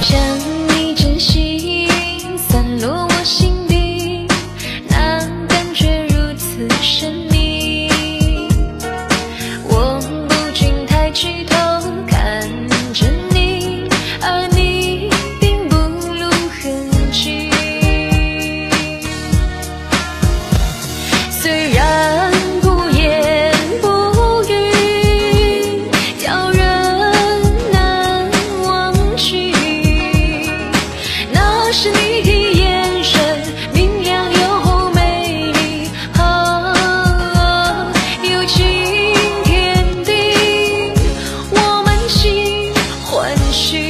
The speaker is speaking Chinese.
像你真心散落我心底，那感觉如此神秘。我不禁抬起头看着你，而你并不露痕迹。虽然。是你的眼神明亮又美丽啊有情天地我满心欢喜